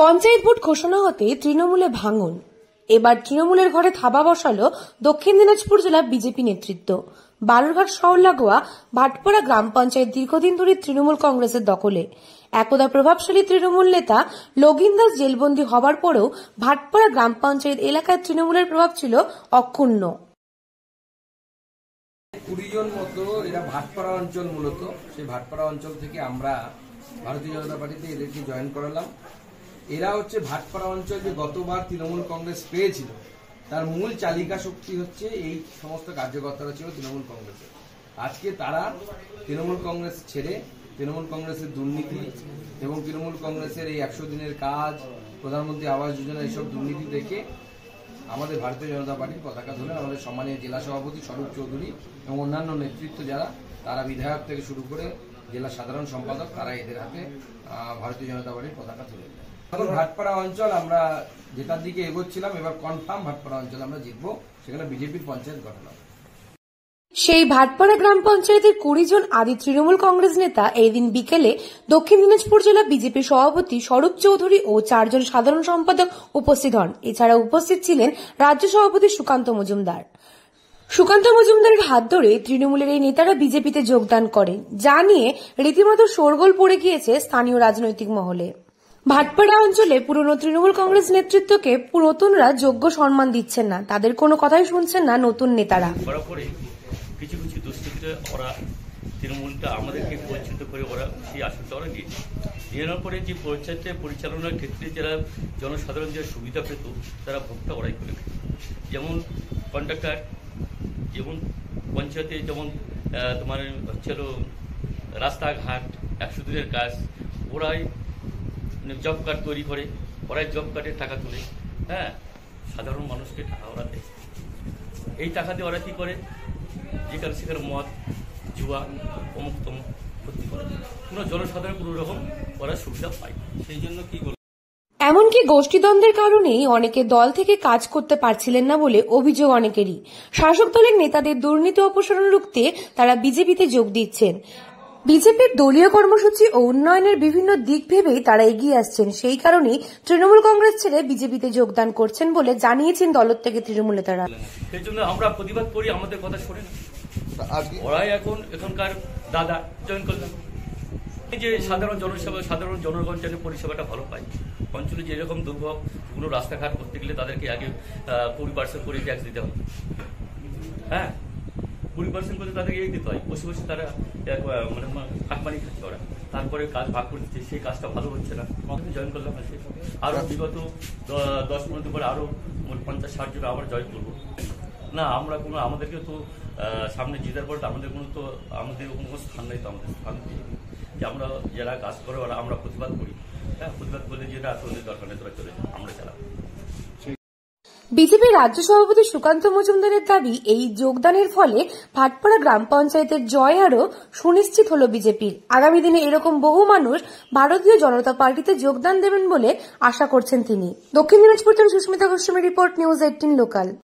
Panchayat vote ঘোষণা হতে তৃণমূলে ভাঙন। এবার তৃণমূলের ঘরে থাবা বসালো দক্ষিণ দিনাজপুর জেলা বিজেপি নেতৃত্ব। বালুরঘাট শহর লাগোয়া ভাটপাড়া গ্রাম পঞ্চায়েত দীর্ঘদিন ধরে তৃণমূল কংগ্রেসের দখলে। একদা প্রভাবশালী তৃণমূল নেতা লগিন দাস জেলবন্দি হবার পরেও ভাটপাড়া গ্রাম পঞ্চায়েত এলাকায় তৃণমূলের প্রভাব ছিল অক্ষুণ্ণ। কুড়ি জন মতো এরা ভাটপাড়া অঞ্চল মূলত। সেই ভাটপাড়া অঞ্চল থেকে আমরা ভারতীয় জনতা পার্টিতে এদেরকে জয়েন করালাম। এরা হচ্ছে ভাটপাড়া অঞ্চল যে গতবার তৃণমূল কংগ্রেস পেয়েছিল, তার মূল চালিকা শক্তি হচ্ছে এই সমস্ত কার্যকর্তারা ছিল তৃণমূল কংগ্রেসের আজকে তারা তৃণমূল কংগ্রেস ছেড়ে তৃণমূল কংগ্রেসের দুর্নীতি এবং তৃণমূল কংগ্রেসের এই একশো দিনের কাজ, প্রধানমন্ত্রী আবাস যোজনা এইসব দুর্নীতি দেখে আমাদের ভারতীয় জনতা পার্টির পতাকা ধরে আমাদের সম্মানীয় জেলা সভাপতি স্বরূপ চৌধুরী এবং অন্যান্য নেতৃত্ব যারা, তারা বিধায়ক থেকে শুরু করে জেলা সাধারণ সম্পাদক, তারা এদের হাতে ভারতীয় জনতা পার্টির পতাকা তুলে দেয়। ভাটপাড়া অঞ্চল আমরা যেটার দিকে এগোচ্ছিলাম, এবার কনফার্ম ভাটপাড়া অঞ্চল আমরা জিতবো। সেখানে বিজেপির পঞ্চায়েত গঠন সেই ভাটপাড়া গ্রাম পঞ্চায়েতের কুড়ি জন আদি তৃণমূল কংগ্রেস নেতা এই দিন বিকেলে দক্ষিণ দিনাজপুর জেলা বিজেপি সভাপতি স্বরূপ চৌধুরী ও চারজন সাধারণ সম্পাদক উপস্থিত হন। এছাড়া উপস্থিত ছিলেন রাজ্য সভাপতি সুকান্ত মজুমদার। সুকান্ত মজুমদারের হাত ধরে তৃণমূলের এই নেতারা বিজেপিতে যোগদান করেন, যা নিয়ে রীতিমতো শোরগোল পড়ে গিয়েছে স্থানীয় রাজনৈতিক মহলে। ভাটপাড়া অঞ্চলে পুরনো তৃণমূল কংগ্রেস নেতৃত্বকে নতুনরা যোগ্য সম্মান দিচ্ছেন না। তাদের কোনো কথাই শুনছেন না নতুন নেতারা। কিছু কিছু দুষ্কৃতীরা ওরা তৃণমূলটা আমাদেরকে পরিচিত করে ওরা সেই আসনটা ওরা নিয়েছে। নেওয়ার পরে যে পঞ্চায়েতে পরিচালনার ক্ষেত্রে যারা জনসাধারণ যে সুবিধা পেত, তারা ভোগটা ওরাই করে যেমন কন্ডাক্টর, যেমন পঞ্চায়েতে যেমন তোমার হচ্ছিল রাস্তাঘাট, একশো দিনের কাজ, ওরাই জব কার্ড তৈরি করে ওরাই জব কার্ডের টাকা তুলে হ্যাঁ? সাধারণ মানুষকে টাকা ওরা দেয়। এই টাকা দিয়ে ওরা কি করে? যেখানে সেখানে মদ, জুয়া, অমুক তমুক ক্ষতি করে। কোনো জনসাধারণ কোনো রকম ওরা সুবিধা পায়। সেই জন্য কি করল এমনকি গোষ্ঠীদ্বন্দ্বের কারণেই অনেকে দল থেকে কাজ করতে পারছিলেন না বলে অভিযোগ অনেকেরই। শাসক দলের নেতাদের দুর্নীতি অপসারণ রুখতে তারা বিজেপিতে যোগ দিচ্ছেন। বিজেপির দলীয় কর্মসূচি ও উন্নয়নের বিভিন্ন দিক ভেবেই তারা এগিয়ে আসছেন। সেই কারণেই তৃণমূল কংগ্রেস ছেড়ে বিজেপিতে যোগদান করছেন বলে জানিয়েছেন দল থেকে তৃণমূল নেতারা। সেই জন্য আমরা প্রতিবাদ করি, আমাদের কথা শোনে ওরাই এখন এখনকার দাদা জয়েন করলাম যে সাধারণ জনসেবা, সাধারণ জনগণ যেন পরিষেবাটা ভালো পায়। অঞ্চলে যেরকম দুর্ভোগ, কোনো রাস্তাঘাট করতে গেলে তাদেরকে আগে কুড়ি পার্সেন্ট করে ট্যাক্স দিতে হবে। হ্যাঁ? কুড়ি পার্সেন্ট করে তাদেরকে এই দিতে হয়। বসে বসে তারা মানে হাটমানি খাচ্ছে ওরা। তারপরে কাজ ভাগ করে দিচ্ছে, সেই কাজটা ভালো হচ্ছে না। জয়েন করলাম আজকে আরও বিগত দশ পনেরো পরে আরও মোট পঞ্চাশ ষাট জন আবার জয়েন করব। না, আমরা কোনো, আমাদেরকে তো সামনে জিতার পর আমাদের কোনো তো, আমাদের কোনো স্থান নেই তো, আমাদের স্থান। যে আমরা যারা কাজ করে, ওরা, আমরা প্রতিবাদ করি। হ্যাঁ প্রতিবাদ করলে যেটা তোদের দরকার নেই, তোরা চলে আমরা চালাবো। বিজেপি রাজ্য সভাপতি সুকান্ত মজুমদারের দাবি, এই যোগদানের ফলে ভাটপাড়া গ্রাম পঞ্চায়েতের জয় আরও সুনিশ্চিত হল বিজেপির। আগামী দিনে এরকম বহু মানুষ ভারতীয় জনতা পার্টিতে যোগদান দেবেন বলে আশা করছেন তিনি। দক্ষিণ দিনাজপুর থেকে Susmita Goswami report, news eighteen local.